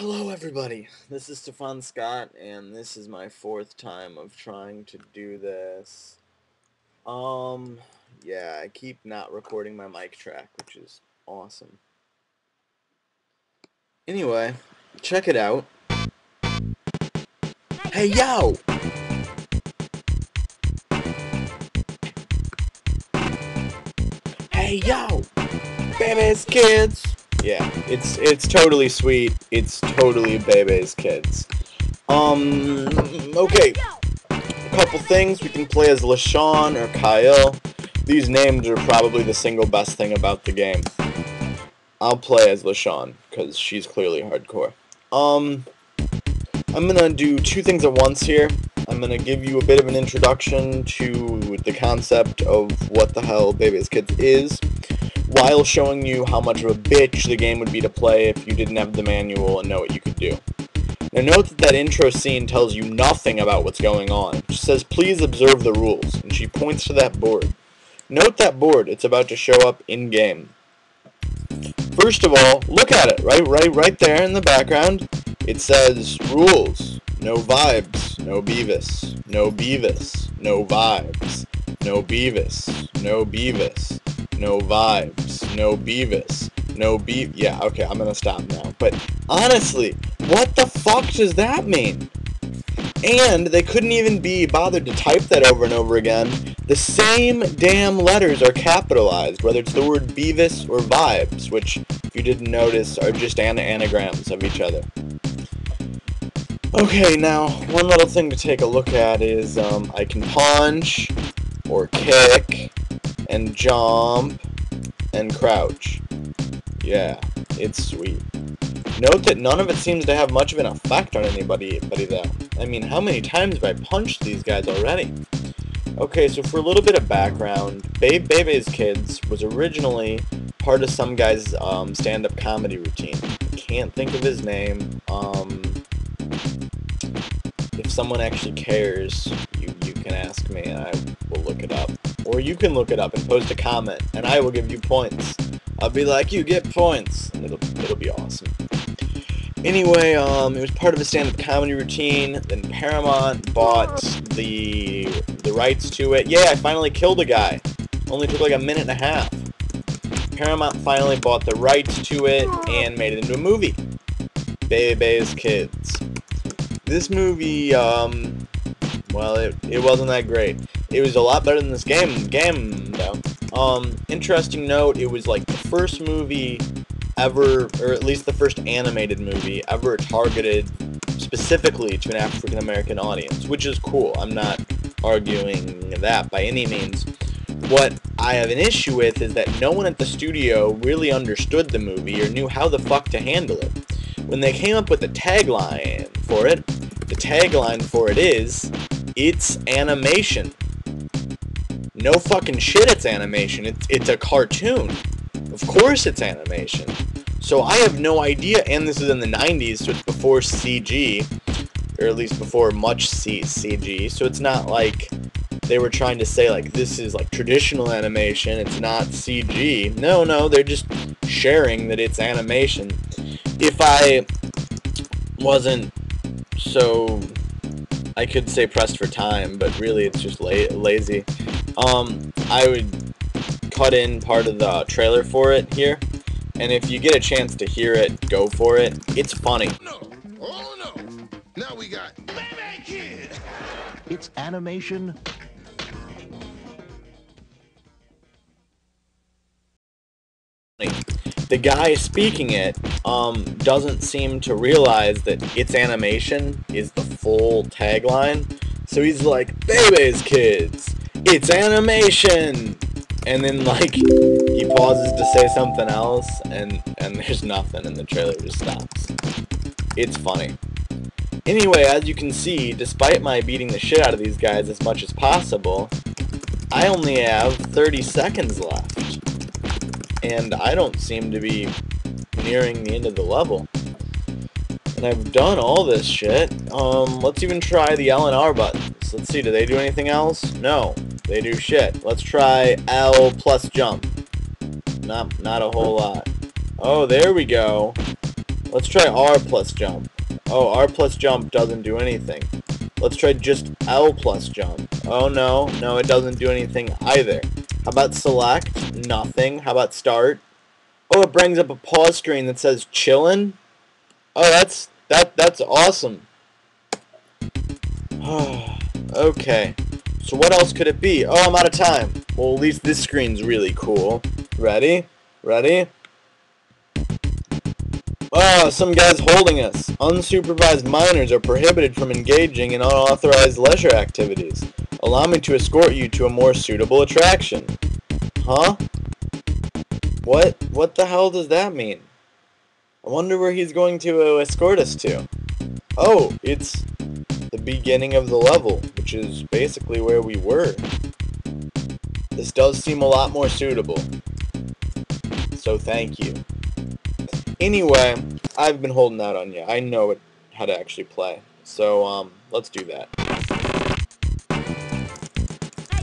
Hello everybody, this is Stéphane Scot, and this is my fourth time of trying to do this. Um, yeah, I keep not recording my mic track, which is awesome. Anyway, check it out. Hey yo! Hey yo! Babies, kids! Yeah, it's it's totally sweet. It's totally Bebe's kids. Um, okay. A couple things. We can play as LaShawn or Kyle. These names are probably the single best thing about the game. I'll play as LaShawn, because she's clearly hardcore. Um, I'm gonna do two things at once here. I'm gonna give you a bit of an introduction to the concept of what the hell Bebe's Kids is while showing you how much of a bitch the game would be to play if you didn't have the manual and know what you could do. Now note that that intro scene tells you nothing about what's going on. She says, please observe the rules, and she points to that board. Note that board, it's about to show up in-game. First of all, look at it, right, right, right there in the background. It says, rules, no vibes, no Beavis, no Beavis, no vibes, no Beavis, no Beavis, no vibes, no Beavis, no Be- Yeah, okay, I'm gonna stop now. But honestly, what the fuck does that mean? And they couldn't even be bothered to type that over and over again. The same damn letters are capitalized, whether it's the word Beavis or Vibes, which, if you didn't notice, are just ana anagrams of each other. Okay, now, one little thing to take a look at is um, I can punch, or kick, and jump, and crouch. Yeah, it's sweet. Note that none of it seems to have much of an effect on anybody, anybody though. I mean, how many times have I punched these guys already? Okay, so for a little bit of background, Babe Bebe's Kids was originally part of some guy's um, stand-up comedy routine. Can't think of his name. Um, if someone actually cares, you, you can ask me and I will look it up. Or you can look it up and post a comment, and I will give you points. I'll be like, you get points, and it'll, it'll be awesome. Anyway, um, it was part of a stand-up comedy routine. Then Paramount bought the the rights to it. Yeah, I finally killed a guy. Only took like a minute and a half. Paramount finally bought the rights to it and made it into a movie. Bebe's Kids. This movie, um, well, it, it wasn't that great. It was a lot better than this game, game though. Um, interesting note, it was like the first movie ever, or at least the first animated movie ever targeted specifically to an African American audience, which is cool. I'm not arguing that by any means. What I have an issue with is that no one at the studio really understood the movie or knew how the fuck to handle it. When they came up with the tagline for it, the tagline for it is, it's animation. No fucking shit it's animation, it's, it's a cartoon. Of course it's animation. So I have no idea, and this is in the 90s, so it's before CG, or at least before much C CG, so it's not like they were trying to say like this is like traditional animation, it's not CG. No, no, they're just sharing that it's animation. If I wasn't so I could say pressed for time, but really it's just la lazy. Um, I would cut in part of the trailer for it here, and if you get a chance to hear it, go for it. It's funny. No. Oh no. Now we got Baby Kid. It's animation. The guy speaking it um, doesn't seem to realize that its animation is the full tagline. So he's like, Bebe's kids, it's animation! And then like he pauses to say something else and, and there's nothing and the trailer just stops. It's funny. Anyway, as you can see, despite my beating the shit out of these guys as much as possible, I only have 30 seconds left. And I don't seem to be nearing the end of the level. And I've done all this shit. Um, let's even try the L and R buttons. Let's see, do they do anything else? No, they do shit. Let's try L plus jump. Not, not a whole lot. Oh, there we go. Let's try R plus jump. Oh, R plus jump doesn't do anything. Let's try just L plus jump. Oh no, no it doesn't do anything either. How about select? Nothing. How about start? Oh, it brings up a pause screen that says chillin'. Oh, that's that that's awesome. okay. So what else could it be? Oh, I'm out of time. Well, at least this screen's really cool. Ready? Ready? Oh, some guy's holding us. Unsupervised minors are prohibited from engaging in unauthorized leisure activities. Allow me to escort you to a more suitable attraction. Huh? What? What the hell does that mean? I wonder where he's going to uh, escort us to. Oh, it's beginning of the level, which is basically where we were. This does seem a lot more suitable. So thank you. Anyway, I've been holding out on you. I know it, how to actually play. So, um, let's do that.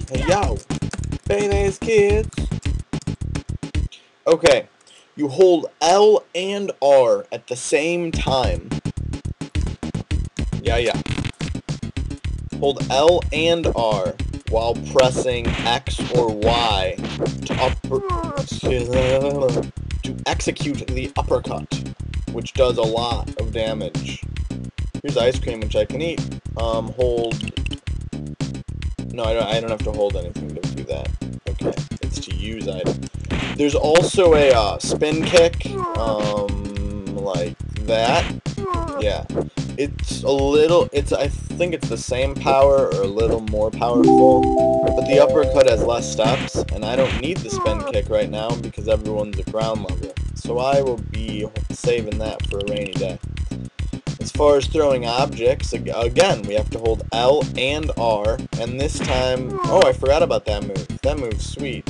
Hey, yo! Baby's kids! Okay, you hold L and R at the same time. Yeah, yeah. Hold L and R while pressing X or Y to upper to execute the uppercut, which does a lot of damage. Here's ice cream, which I can eat. Um, hold. No, I don't. I don't have to hold anything to do that. Okay, it's to use item. There's also a uh, spin kick, um, like that. Yeah, it's a little. It's I think it's the same power or a little more powerful, but the uppercut has less steps, and I don't need the spin kick right now because everyone's at ground level. So I will be saving that for a rainy day. As far as throwing objects, again, we have to hold L and R, and this time, oh, I forgot about that move. That move's sweet.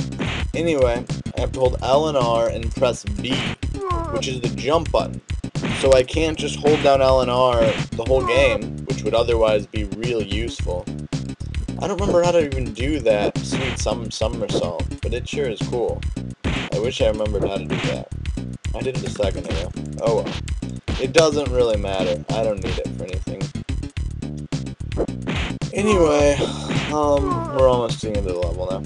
Anyway, I have to hold L and R and press B, which is the jump button. So I can't just hold down L and R the whole game, would otherwise be real useful. I don't remember how to even do that sweet some somersault, but it sure is cool. I wish I remembered how to do that. I did it a second ago. Oh well. It doesn't really matter. I don't need it for anything. Anyway, um, we're almost to the end of the level now.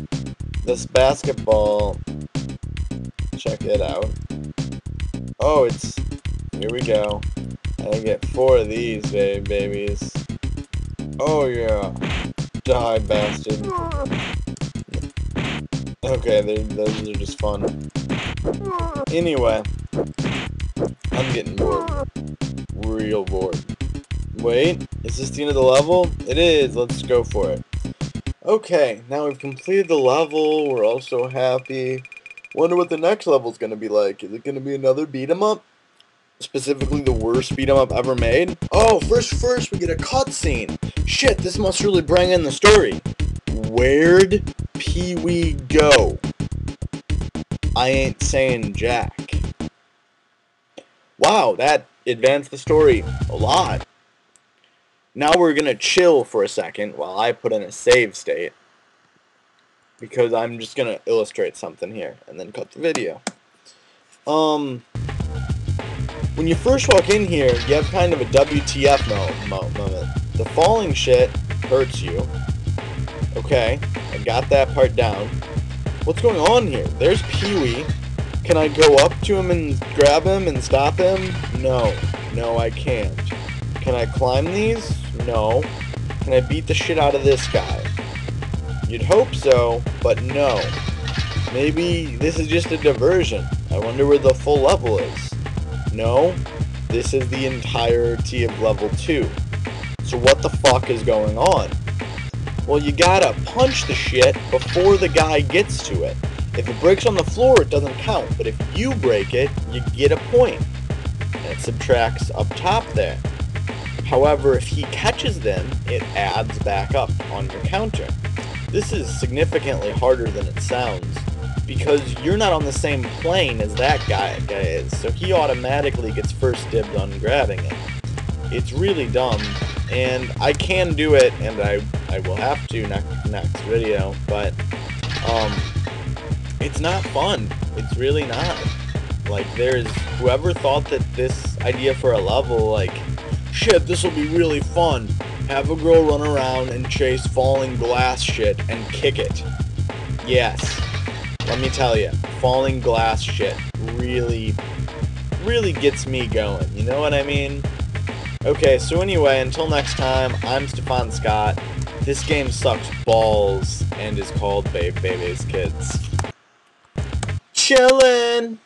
This basketball, check it out. Oh, it's, here we go. I get four of these, babies. Oh yeah. Die, bastard. Okay, those are just fun. Anyway, I'm getting bored. Real bored. Wait, is this the end of the level? It is, let's go for it. Okay, now we've completed the level, we're all so happy. Wonder what the next level's gonna be like. Is it gonna be another beat 'em up? Specifically the worst beat 'em up ever made? Oh, first first we get a cutscene. Shit, this must really bring in the story. Where'd Pee-wee go? I ain't saying jack. Wow, that advanced the story a lot. Now we're to chill for a second while I put in a save state. Because I'm just to illustrate something here and then cut the video. Um, when you first walk in here, you have kind of a WTF mo mo moment. The falling shit hurts you. Okay, I got that part down. What's going on here? There's Pee-wee. Can I go up to him and grab him and stop him? No. No, I can't. Can I climb these? No. Can I beat the shit out of this guy? You'd hope so, but no. Maybe this is just a diversion. I wonder where the full level is. No, this is the entirety of level 2. So what the fuck is going on? Well, you gotta punch the shit before the guy gets to it. If it breaks on the floor, it doesn't count, but if you break it, you get a point. And it subtracts up top there. However, if he catches them, it adds back up on your counter. This is significantly harder than it sounds, because you're not on the same plane as that guy, is, so he automatically gets first dibs on grabbing it. It's really dumb, and I can do it, and I, I will have to next, next video, but um, it's not fun. It's really not. Like, there's, whoever thought that this idea for a level, like, shit, this will be really fun. Have a girl run around and chase falling glass shit and kick it. Yes. Let me tell you, falling glass shit really, really gets me going. You know what I mean? Okay, so anyway, until next time, I'm Stéphane Scot. This game sucks balls and is called Babe Baby's Kids. Chillin'!